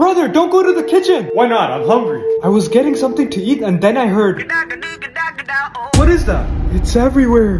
Brother, don't go to the kitchen! Why not? I'm hungry. I was getting something to eat and then I heard. What is that? It's everywhere.